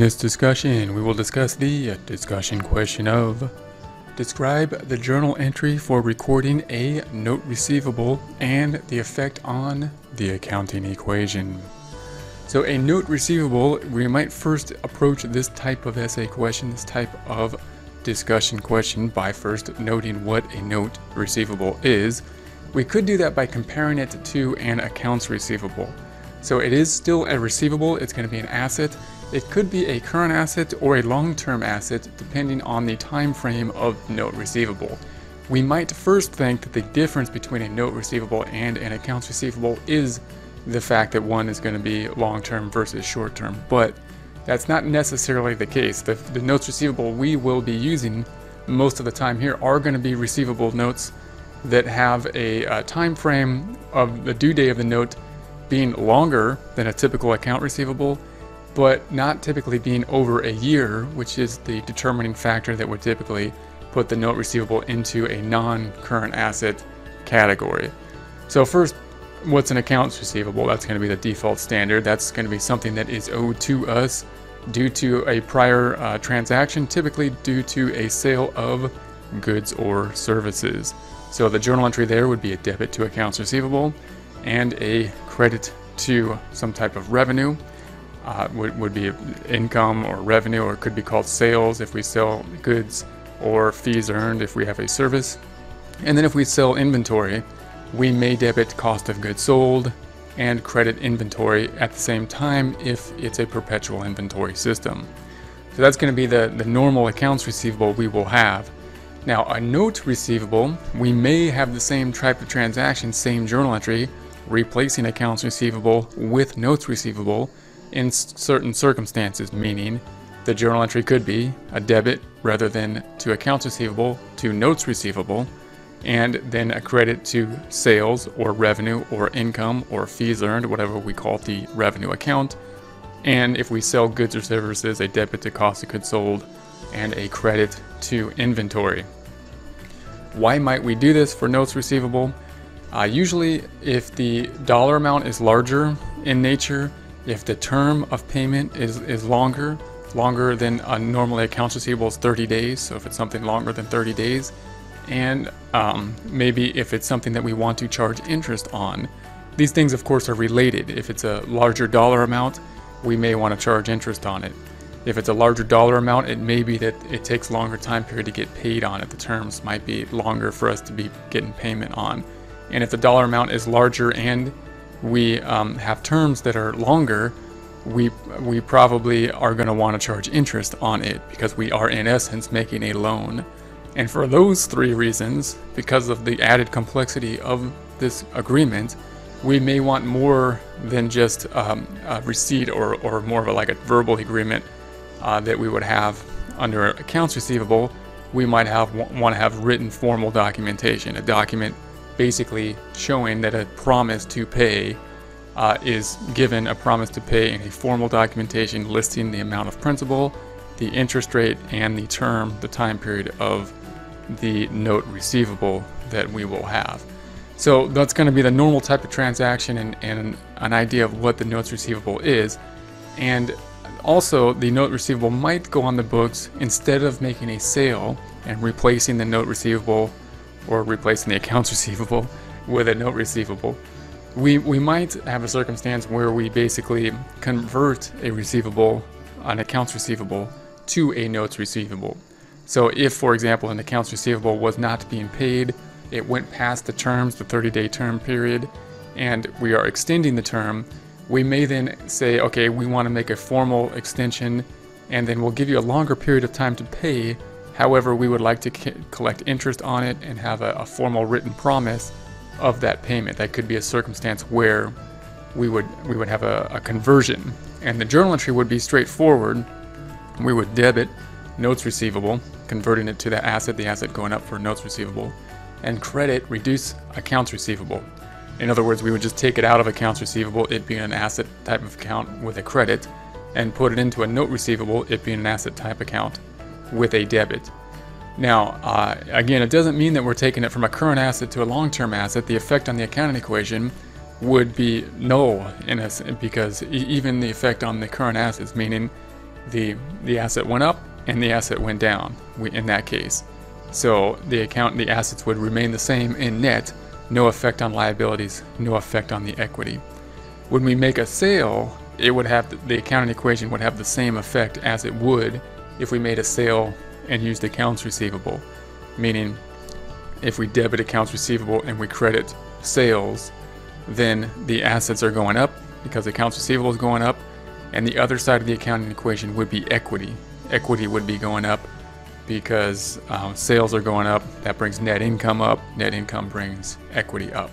this discussion, we will discuss the discussion question of Describe the journal entry for recording a note receivable and the effect on the accounting equation. So, a note receivable, we might first approach this type of essay question, this type of discussion question, by first noting what a note receivable is. We could do that by comparing it to an accounts receivable. So, it is still a receivable, it's going to be an asset, it could be a current asset or a long-term asset depending on the time frame of note receivable. We might first think that the difference between a note receivable and an accounts receivable is the fact that one is going to be long-term versus short-term, but that's not necessarily the case. The, the notes receivable we will be using most of the time here are going to be receivable notes that have a, a time frame of the due date of the note being longer than a typical account receivable but not typically being over a year, which is the determining factor that would typically put the note receivable into a non current asset category. So, first, what's an accounts receivable? That's going to be the default standard. That's going to be something that is owed to us due to a prior uh, transaction, typically due to a sale of goods or services. So, the journal entry there would be a debit to accounts receivable and a credit to some type of revenue uh, would, would be income or revenue, or it could be called sales if we sell goods, or fees earned if we have a service. And then if we sell inventory, we may debit cost of goods sold and credit inventory at the same time if it's a perpetual inventory system. So that's going to be the, the normal accounts receivable we will have. Now, a note receivable, we may have the same type of transaction, same journal entry, replacing accounts receivable with notes receivable, in certain circumstances, meaning the journal entry could be a debit rather than to accounts receivable to notes receivable, and then a credit to sales or revenue or income or fees earned, whatever we call the revenue account. And if we sell goods or services, a debit to cost of goods sold and a credit to inventory. Why might we do this for notes receivable? Uh, usually, if the dollar amount is larger in nature, if the term of payment is, is longer, longer than a normally accounts receivable is 30 days, so if it's something longer than 30 days, and um, maybe if it's something that we want to charge interest on. These things, of course, are related. If it's a larger dollar amount, we may want to charge interest on it. If it's a larger dollar amount, it may be that it takes longer time period to get paid on it. The terms might be longer for us to be getting payment on. And if the dollar amount is larger and we um, have terms that are longer, we we probably are going to want to charge interest on it because we are in essence making a loan. And for those three reasons, because of the added complexity of this agreement, we may want more than just um, a receipt or, or more of a, like a verbal agreement uh, that we would have under accounts receivable. We might have want to have written formal documentation, a document basically showing that a promise to pay uh, is given a promise to pay in a formal documentation listing the amount of principal, the interest rate, and the term, the time period of the note receivable that we will have. So that's going to be the normal type of transaction and, and an idea of what the notes receivable is. And also, the note receivable might go on the books instead of making a sale and replacing the note receivable or replacing the accounts receivable with a note receivable, we, we might have a circumstance where we basically convert a receivable, an accounts receivable, to a notes receivable. So if, for example, an accounts receivable was not being paid, it went past the terms, the 30-day term period, and we are extending the term, we may then say, okay, we want to make a formal extension, and then we'll give you a longer period of time to pay However, we would like to collect interest on it and have a, a formal written promise of that payment. That could be a circumstance where we would we would have a, a, conversion, and the journal entry would be straightforward. We would debit notes receivable, converting it to the asset, the asset going up for notes receivable, and credit reduce accounts receivable. In other words, we would just take it out of accounts receivable, it being an asset type of account with a credit, and put it into a note receivable, it being an asset type account with a debit. Now, uh, again, it doesn't mean that we're taking it from a current asset to a long-term asset. The effect on the accounting equation would be null in a, because even the effect on the current assets, meaning the the asset went up and the asset went down in that case. So the account the assets would remain the same in net, no effect on liabilities, no effect on the equity. When we make a sale, it would have the accounting equation would have the same effect as it would if we made a sale and used accounts receivable. Meaning if we debit accounts receivable and we credit sales, then the assets are going up because accounts receivable is going up, and the other side of the accounting equation would be equity. Equity would be going up because um, sales are going up. That brings net income up. Net income brings equity up.